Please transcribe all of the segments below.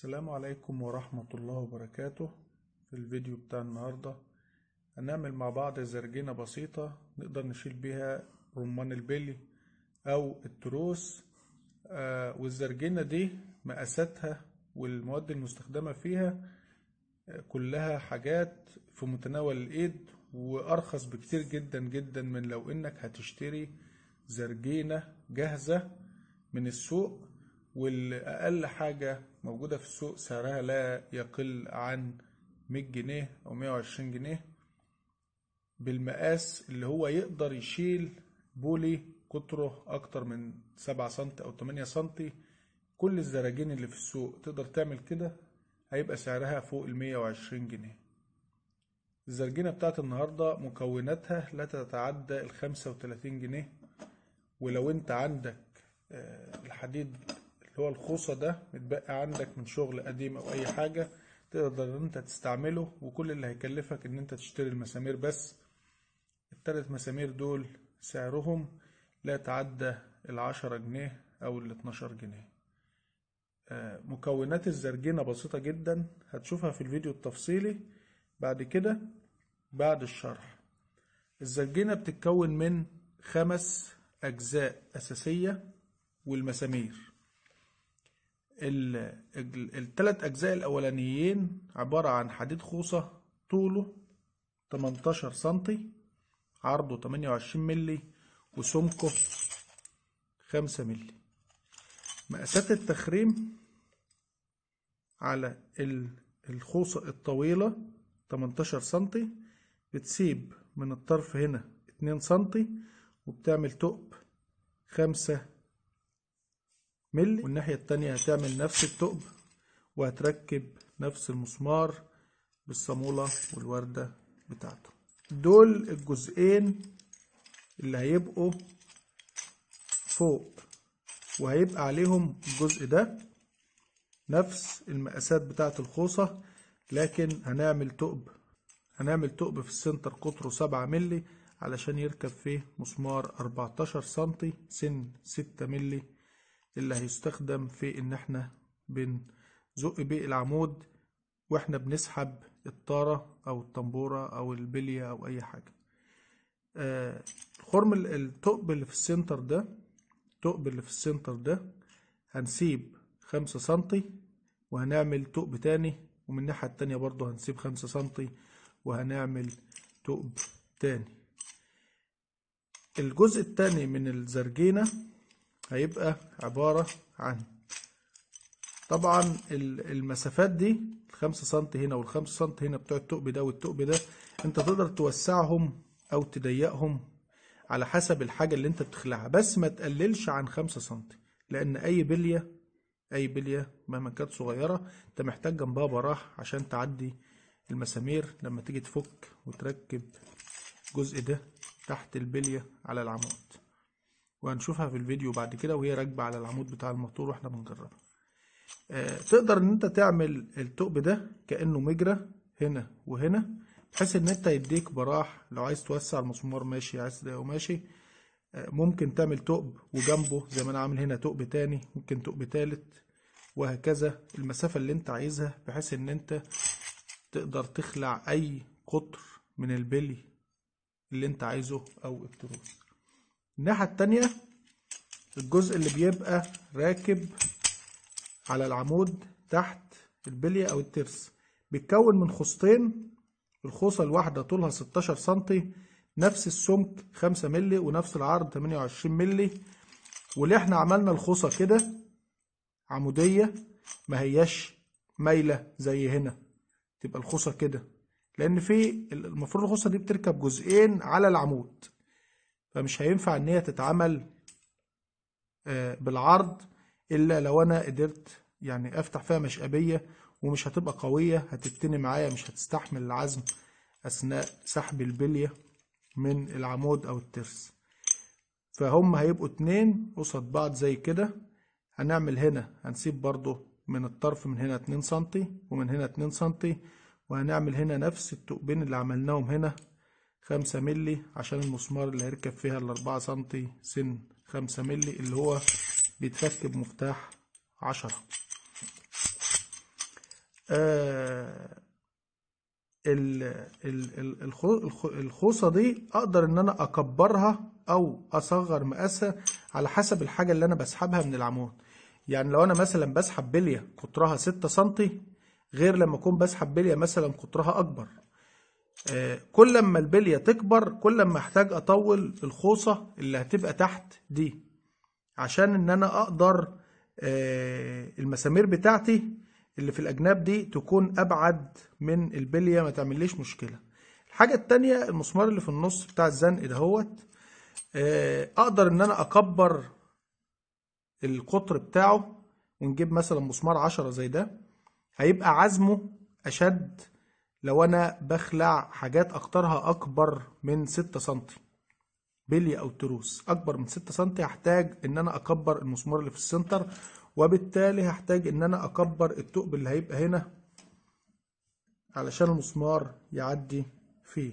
السلام عليكم ورحمة الله وبركاته. في الفيديو بتاع النهاردة هنعمل مع بعض زرجينة بسيطة نقدر نشيل بيها رمان البلي أو التروس. آه والزرجينة دي مقاساتها والمواد المستخدمة فيها آه، كلها حاجات في متناول الإيد وأرخص بكتير جدا جدا من لو إنك هتشتري زرجينة جاهزة من السوق. والأقل حاجة موجودة في السوق سعرها لا يقل عن 100 جنيه أو 120 جنيه بالمقاس اللي هو يقدر يشيل بولي قطره أكتر من 7 سنتي أو 8 سنتي. كل الزراجين اللي في السوق تقدر تعمل كده هيبقى سعرها فوق ال 120 جنيه. الزرجينة بتاعت النهاردة مكوناتها لا تتعدى ال 35 جنيه. ولو انت عندك آه، الحديد اللي هو الخوصة ده متبقى عندك من شغل قديم أو أي حاجة تقدر إن أنت تستعمله وكل اللي هيكلفك إن أنت تشتري المسامير بس. التلات مسامير دول سعرهم لا يتعدى العشرة جنيه أو الاتناشر جنيه. آه، مكونات الزرجينة بسيطة جدا هتشوفها في الفيديو التفصيلي. بعد كده بعد الشرح. الزرجينة بتتكون من خمس أجزاء أساسية والمسامير. ال- ال- التلات أجزاء الأولانيين عبارة عن حديد خوصة طوله 18 سنتي عرضه 28 ملي وسمكه 5 ملي مقاسات التخريم على ال- الخوصة الطويلة 18 سنتي بتسيب من الطرف هنا 2 سنتي وبتعمل تقب 5 ملي. والناحية التانية هتعمل نفس التقب وهتركب نفس المسمار بالصامولة والوردة بتاعته. دول الجزئين اللي هيبقوا فوق وهيبقى عليهم الجزء ده نفس المقاسات بتاعة الخوصة لكن هنعمل تقب هنعمل تقب في السنتر قطره سبعة ملي علشان يركب فيه مسمار 14 سنتي سن ستة ملي اللي هيستخدم في إن إحنا بنزق بيه العمود وإحنا بنسحب الطارة أو الطنبورة أو البلية أو أي حاجة. آه، خرم ال- الثقب اللي في ال center ده الثقب اللي في ال center ده هنسيب خمسة سنتي وهنعمل ثقب تاني ومن الناحية التانية برضو هنسيب خمسة سنتي وهنعمل ثقب تاني. الجزء التاني من الزرجينة هيبقى عبارة عن طبعا ال- المسافات دي الخمسة سنتي هنا والخمسة سنتي هنا بتوع الثقب ده والثقب ده انت تقدر توسعهم أو تضيقهم على حسب الحاجة اللي انت بتخلعها. بس ما تقللش عن خمسة سنتي لأن أي بلية أي بلية مهما كانت صغيرة انت محتاج جنبها براح عشان تعدي المسامير لما تيجي تفك وتركب الجزء ده تحت البلية على العمود. وهنشوفها في الفيديو بعد كده وهي راكبة على العمود بتاع الموتور وإحنا بنجربها. آه، تقدر إن أنت تعمل الثقب ده كأنه مجرى هنا وهنا بحيث إن أنت يديك براح. لو عايز توسع المسمار ماشي. عايز تضيقه ماشي آه، ممكن تعمل ثقب وجنبه زي ما أنا عامل هنا ثقب تاني ممكن ثقب تالت وهكذا. المسافة اللي أنت عايزها بحيث إن أنت تقدر تخلع أي قطر من البلي اللي أنت عايزه أو التروس الناحية التانية الجزء اللي بيبقى راكب على العمود تحت البلية أو الترس بيتكون من خوصتين الخوصة الواحدة طولها 16 سنتي نفس السمك 5 ملي ونفس العرض 28 ملي واللي إحنا عملنا الخوصة كده عمودية ما هياش مايلة زي هنا تبقى الخوصة كده لأن في المفروض الخوصة دي بتركب جزئين على العمود. فمش هينفع إن هي تتعمل آه، بالعرض إلا لو أنا قدرت يعني أفتح فيها مشقبية ومش هتبقى قوية هتتني معايا مش هتستحمل العزم أثناء سحب البلية من العمود أو الترس. فهم هيبقوا اتنين قصاد بعض زي كده. هنعمل هنا هنسيب برضو من الطرف من هنا اتنين سنتي ومن هنا اتنين سنتي وهنعمل هنا نفس التقبين اللي عملناهم هنا خمسة ملي عشان المسمار اللي هيركب فيها الأربعة سنتي سن خمسة ملي اللي هو بيتفك بمفتاح عشرة. آه ال- ال- ال- الخو- الخو- الخوصة دي أقدر إن أنا أكبرها أو أصغر مقاسها على حسب الحاجة اللي أنا بسحبها من العمود. يعني لو أنا مثلا بسحب بلية قطرها 6 سنتي غير لما أكون بسحب بلية مثلا قطرها أكبر. كل ما البلية تكبر كل ما أحتاج أطول الخوصة اللي هتبقى تحت دي عشان إن أنا أقدر آه، المسامير بتاعتي اللي في الأجناب دي تكون أبعد من البلية ما تعمليش مشكلة. الحاجة التانية المسمار اللي في النص بتاع الزنق دهوت آه، أقدر إن أنا أكبر القطر بتاعه ونجيب مثلا مسمار عشرة زي ده هيبقى عزمه أشد لو أنا بخلع حاجات أقطارها أكبر من ستة سنتي بلي أو تروس أكبر من ستة سنتي هحتاج إن أنا أكبر المسمار اللي في السنتر وبالتالي هحتاج إن أنا أكبر الثقب اللي هيبقى هنا علشان المسمار يعدي فيه.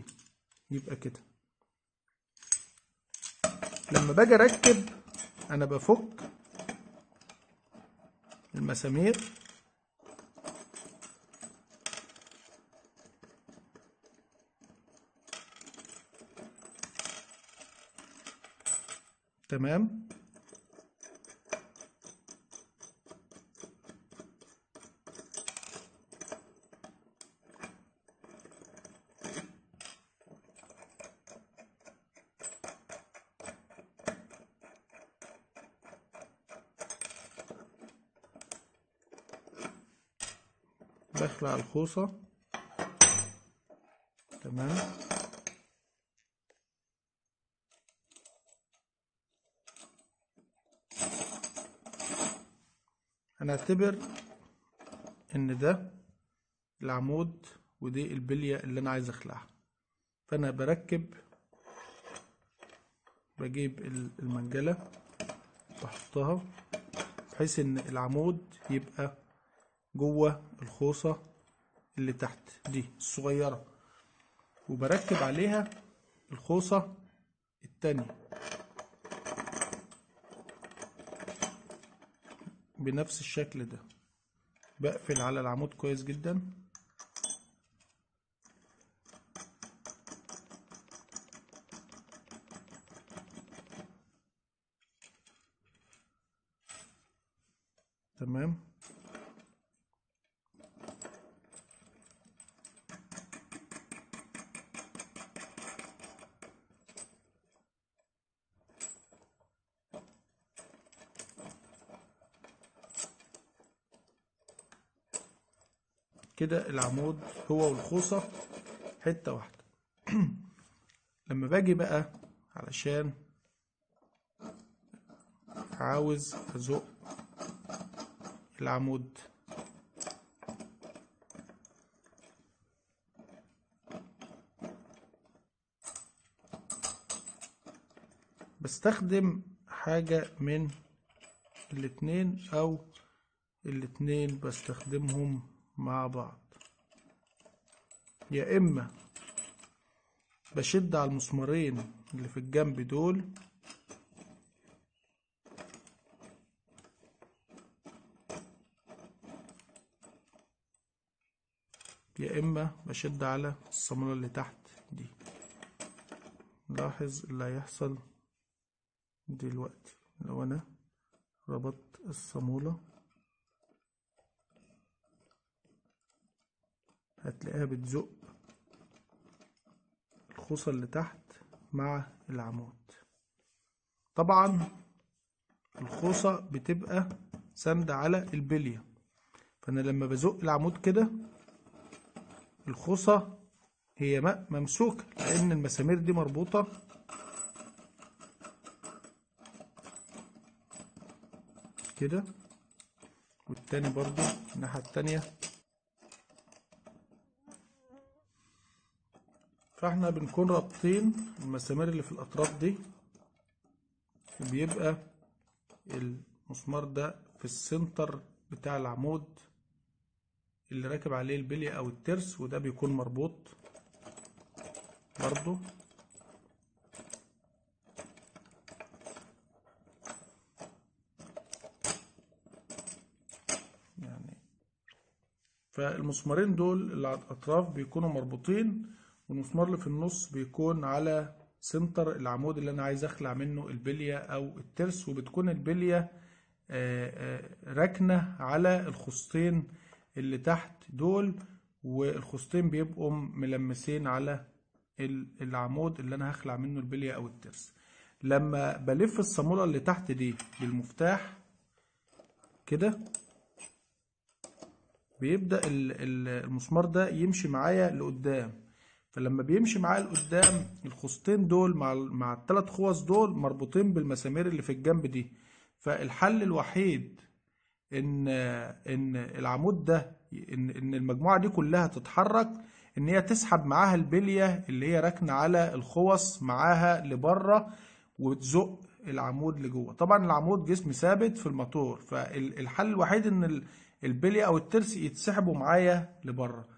يبقى كده. لما باجي أركب أنا بفك المسامير. تمام؟ بخلع الخوصة. تمام؟ هنعتبر إن ده العمود ودي البلية اللي أنا عايز أخلعها. فأنا بركب بجيب ال- المنجلة بحطها بحيث إن العمود يبقى جوه الخوصة اللي تحت دي الصغيرة. وبركب عليها الخوصة التانية. بنفس الشكل ده. بقفل على العمود كويس جدا. تمام؟ كده العمود هو والخوصة حتة واحدة. لما باجي بقى علشان عاوز أزق العمود. بستخدم حاجة من الاتنين أو الاتنين بستخدمهم مع بعض. يا إما بشد على المسمارين اللي في الجنب دول يا إما بشد على الصامولة اللي تحت دي. لاحظ اللي هيحصل دلوقتي. لو أنا ربطت الصامولة هتلاقيها بتزق الخوصة اللي تحت مع العمود. طبعا الخوصة بتبقى ساندة على البلية. فأنا لما بزق العمود كده الخوصة هي ممسوكة لأن المسامير دي مربوطة كده. والتاني برضو الناحية التانية فاحنا بنكون رابطين المسامير اللي في الأطراف دي بيبقى المسمار ده في ال center بتاع العمود اللي راكب عليه البلية أو الترس وده بيكون مربوط برضو. يعني فالمسمارين دول الأطراف بيكونوا مربوطين والمسمار اللي في النص بيكون على center العمود اللي أنا عايز أخلع منه البلية أو الترس وبتكون البلية راكنة على الخصتين اللي تحت دول والخصتين بيبقوا ملمسين على العمود اللي أنا هخلع منه البلية أو الترس. لما بلف الصامولة اللي تحت دي بالمفتاح كده بيبدأ المسمار ده يمشي معايا لقدام. فلما بيمشي معايا لقدام الخصتين دول مع مع الثلاث خوص دول مربوطين بالمسامير اللي في الجنب دي. فالحل الوحيد إن إن العمود ده إن إن المجموعة دي كلها تتحرك إن هي تسحب معاها البلية اللي هي راكنة على الخوص معاها لبرة وتزق العمود لجوه. طبعا العمود جسم ثابت في الموتور فالحل الوحيد إن البلية أو الترس يتسحبوا معايا لبرة.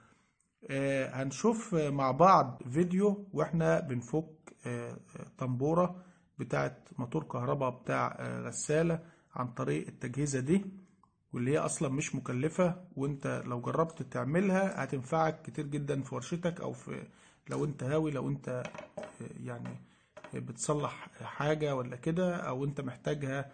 هنشوف مع بعض فيديو وإحنا بنفك آه طنبورة بتاعت موتور كهرباء بتاع آه غسالة عن طريق التجهيزة دي واللي هي أصلا مش مكلفة وانت لو جربت تعملها هتنفعك كتير جدا في ورشتك أو في لو انت هاوي لو انت يعني بتصلح حاجة ولا كده أو أنت محتاجها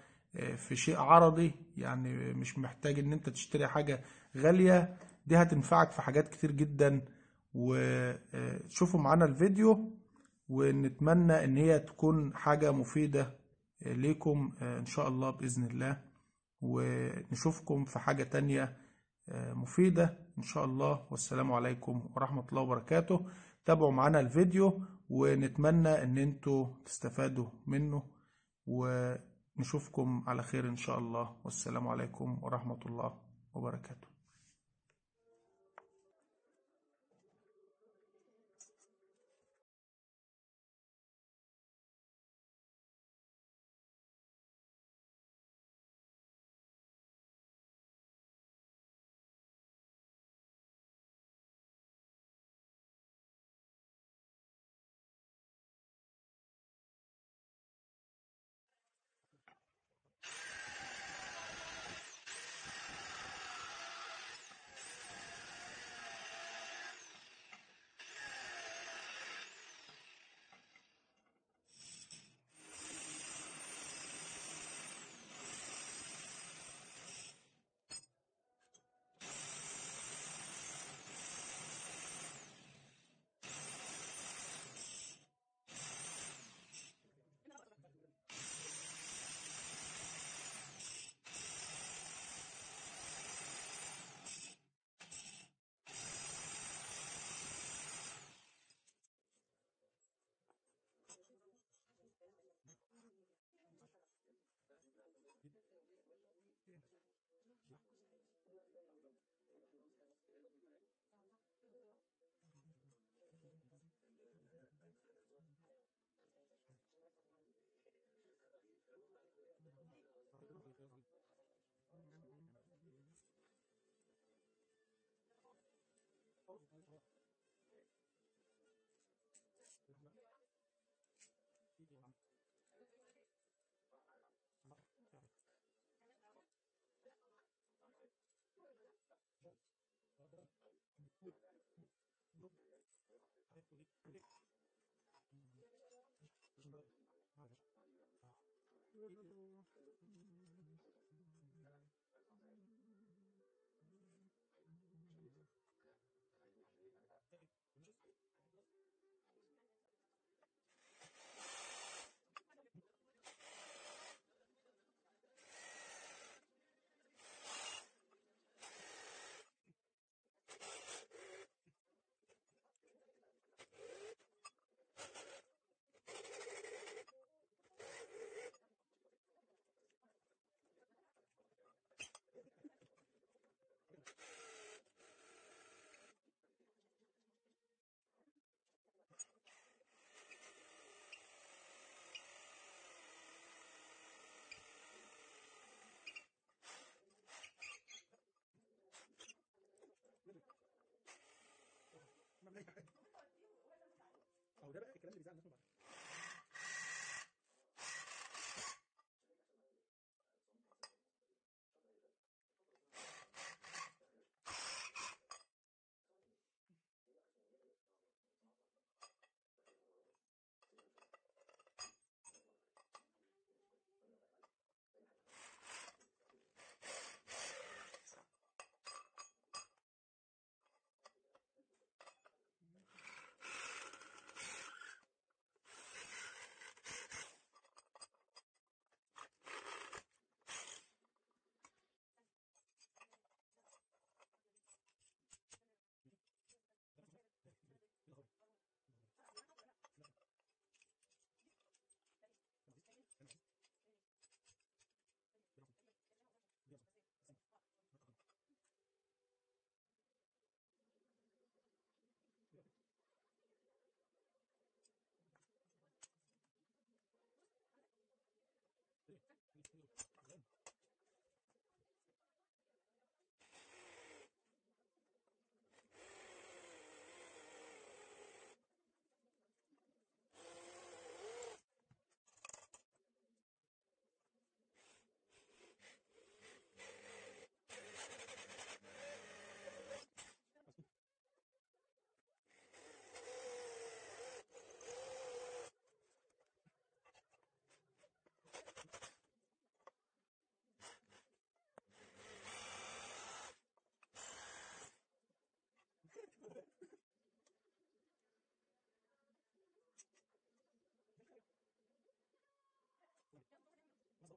في شيء عرضي يعني مش محتاج إن أنت تشتري حاجة غالية. دي هتنفعك في حاجات كتير جدا وشوفوا معانا الفيديو ونتمنى إن هي تكون حاجة مفيدة ليكم إن شاء الله بإذن الله. ونشوفكم في حاجة تانية مفيدة إن شاء الله. والسلام عليكم ورحمة الله وبركاته. تابعوا معانا الفيديو ونتمنى إن أنتوا تستفادوا منه. ونشوفكم على خير إن شاء الله. والسلام عليكم ورحمة الله وبركاته. أو